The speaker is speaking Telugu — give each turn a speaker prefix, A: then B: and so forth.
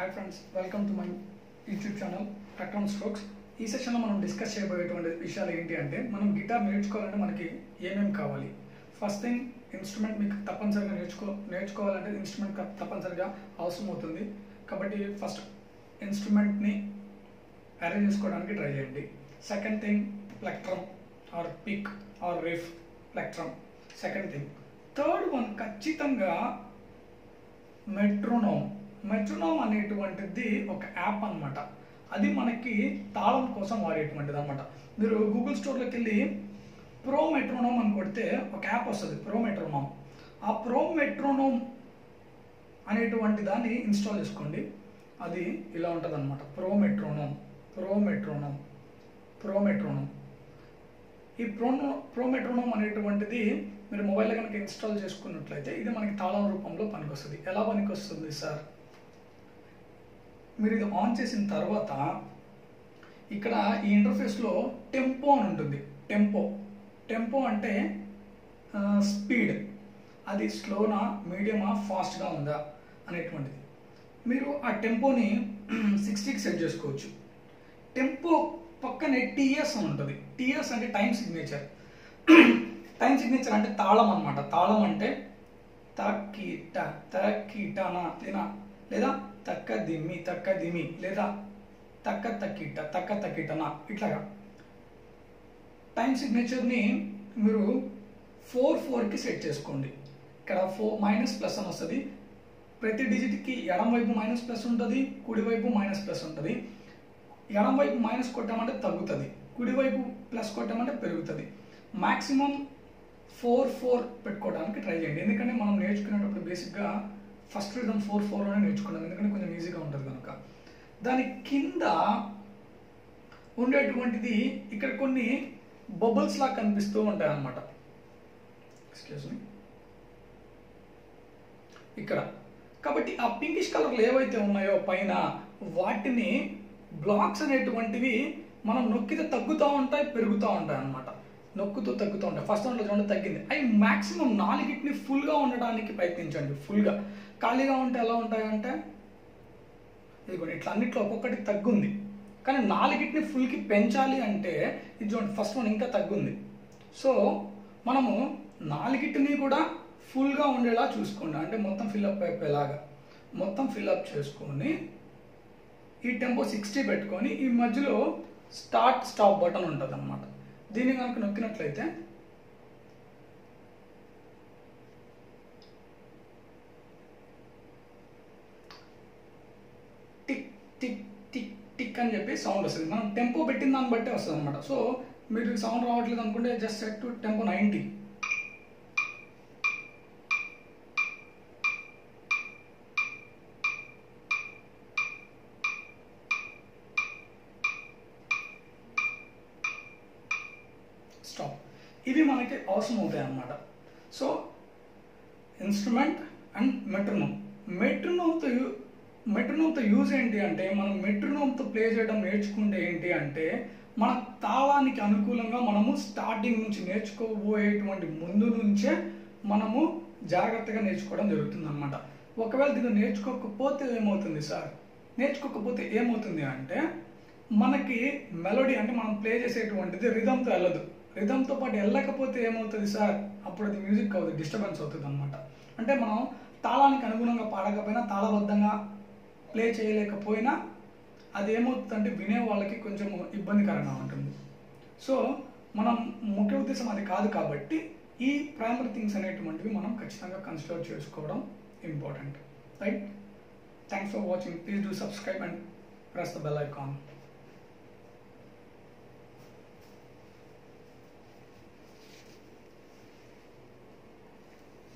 A: Hi friends welcome to my YouTube channel electron strokes ఈ సెషన్లో మనం డిస్కస్ చేయబోయేటువంటి విషయాలు ఏంటి అంటే మనం గిటార్ నేర్చుకోవాలంటే మనకి ఏమేమి కావాలి? ఫస్ట్ థింగ్ ఇన్స్ట్రుమెంట్ మీకు తప్పనిసరిగా నేర్చుకో నేర్చుకోవాలంటే ఇన్స్ట్రుమెంట్ తప్పనిసరిగా అవసరం అవుతుంది. కాబట్టి ఫస్ట్ ఇన్స్ట్రుమెంట్ని అరేంజ్ చేసుకోవడానికి ట్రై చేయండి. Second thing plectrum or pick or riff plectrum second thing third one ఖచ్చితంగా మెట్రోనోమ్ మెట్రోనోమ్ అనేటువంటిది ఒక యాప్ అనమాట అది మనకి తాళం కోసం వాడేటువంటిది అనమాట మీరు గూగుల్ స్టోర్లోకి వెళ్ళి ప్రో మెట్రోనోమ్ అని కొడితే ఒక యాప్ వస్తుంది ప్రో మెట్రోనోమ్ ఆ ప్రో మెట్రోనోమ్ అనేటువంటి దాన్ని ఇన్స్టాల్ చేసుకోండి. అది ఇలా ఉంటుంది అనమాట pro metronome pro metronome pro metronome ఈ ప్రోనో ప్రో మెట్రోనోమ్ అనేటువంటిది మీరు మొబైల్లో కనుక ఇన్స్టాల్ చేసుకున్నట్లయితే ఇది మనకి తాళం రూపంలో పనికొస్తుంది. ఎలా పనికొస్తుంది సార్ మీరు ఇది ఆన్ చేసిన తర్వాత ఇక్కడ ఈ ఇంటర్ఫేస్లో టెంపో అని ఉంటుంది. టెంపో టెంపో అంటే స్పీడ్ అది స్లోనా మీడియమా ఫాస్ట్గా ఉందా అనేటువంటిది. మీరు ఆ టెంపోని సిక్స్టీకి సెట్ చేసుకోవచ్చు. టెంపో పక్కనే టీఎస్ అని ఉంటుంది. టీఎస్ అంటే టైం సిగ్నేచర్ టైం సిగ్నేచర్ అంటే తాళం అనమాట తాళం అంటే తక్కిట తక్కిటనా తినా లేదా తక్క దిమ్మి తక్క దిమి లేదా తక్క తక్కిట తక్క తక్కిటనా ఇట్లాగా. టైం సిగ్నేచర్ని మీరు ఫోర్ ఫోర్కి సెట్ చేసుకోండి. ఇక్కడ ఫోర్ మైనస్ ప్లస్ అని వస్తుంది. ప్రతి డిజిట్కి ఎడం వైపు మైనస్ ప్లస్ ఉంటుంది కుడివైపు మైనస్ ప్లస్ ఉంటుంది. ఎడం వైపు మైనస్ కొట్టామంటే తగ్గుతుంది కుడివైపు ప్లస్ కొట్టామంటే పెరుగుతుంది. మ్యాక్సిమం ఫోర్ ఫోర్ పెట్టుకోవడానికి ట్రై చేయండి. ఎందుకంటే మనం నేర్చుకునేటప్పుడు బేసిక్గా ఫస్ట్ రిజన్ ఫోర్ ఫోర్లోనే నేర్చుకున్నాం. ఎందుకంటే కొంచెం ఈజీగా ఉంటుంది కనుక. దాని కింద ఉండేటువంటిది ఇక్కడ కొన్ని బబుల్స్ లా కనిపిస్తూ ఉంటాయి అన్నమాట ఎక్స్క్యూజ్ మీ ఇక్కడ. కాబట్టి ఆ పింకిష్ కలర్లు ఏవైతే ఉన్నాయో పైన వాటిని బ్లాక్స్ అనేటువంటివి మనం నొక్కితే తగ్గుతూ ఉంటాయి పెరుగుతూ ఉంటాయి అన్నమాట నొక్కుతూ తగ్గుతూ ఉంటాయి. ఫస్ట్ దాంట్లో చూడండి తగ్గింది. అవి మాక్సిమం నాలుగిటిని ఫుల్గా ఉండడానికి ప్రయత్నించండి. ఫుల్గా ఖాళీగా ఉంటే ఎలా ఉంటాయంటే ఇదిగోండి ఇట్లా అన్నిట్లో ఒక్కొక్కటి తగ్గుంది. కానీ నాలుగిటిని ఫుల్కి పెంచాలి అంటే ఇది చూడండి ఫస్ట్ వన్ ఇంకా తగ్గుంది. సో మనము నాలుగిటిని కూడా ఫుల్గా ఉండేలా చూసుకోండి. అంటే మొత్తం ఫిల్అప్ అయిపోయేలాగా. మొత్తం ఫిల్అప్ చేసుకొని ఈ టెంపో సిక్స్టీ పెట్టుకొని ఈ మధ్యలో స్టార్ట్ స్టాప్ బటన్ ఉంటుంది అనమాట దీన్ని కనుక నొక్కినట్లయితే అని చెప్పి సౌండ్ వస్తుంది. మనం టెంపో పెట్టిన దాన్ని బట్టే వస్తుంది అనమాట సో మీరు సౌండ్ రావట్లేదు అనుకుంటే just set to tempo ninety stop ఇవి మనకి అవసరం అవుతాయి అన్నమాట. సో ఇన్స్ట్రుమెంట్ అండ్ మెట్రోనోమ్ మెట్రోనోమ్తో మెట్రోనోమ్తో యూజ్ ఏంటి అంటే మనం మెట్రోనోమ్తో ప్లే చేయడం నేర్చుకుంటే ఏంటి అంటే మన తాళానికి అనుకూలంగా మనము స్టార్టింగ్ నుంచి నేర్చుకోబోయేటువంటి ముందు నుంచే మనము జాగ్రత్తగా నేర్చుకోవడం జరుగుతుంది అనమాట ఒకవేళ దీన్ని నేర్చుకోకపోతే ఏమవుతుంది సార్? నేర్చుకోకపోతే ఏమవుతుంది అంటే మనకి మెలోడీ అంటే మనం ప్లే చేసేటువంటిది రిధంతో వెళ్ళదు. రిధంతో పాటు వెళ్ళకపోతే ఏమవుతుంది సార్? అప్పుడు అది మ్యూజిక్ అవుతుంది డిస్టర్బెన్స్ అవుతుంది అనమాట అంటే మనం తాళానికి అనుగుణంగా పాడకపోయినా తాళబద్ధంగా ప్లే చేయలేకపోయినా అది ఏమవుతుందంటే వినే వాళ్ళకి కొంచెం ఇబ్బందికరంగా ఉంటుంది. సో మనం ముఖ్య ఉద్దేశం అది కాదు కాబట్టి ఈ ప్రైమరీ థింగ్స్ అనేటువంటివి మనం ఖచ్చితంగా కన్సిడర్ చేసుకోవడం important right thanks for watching please do subscribe and press the bell icon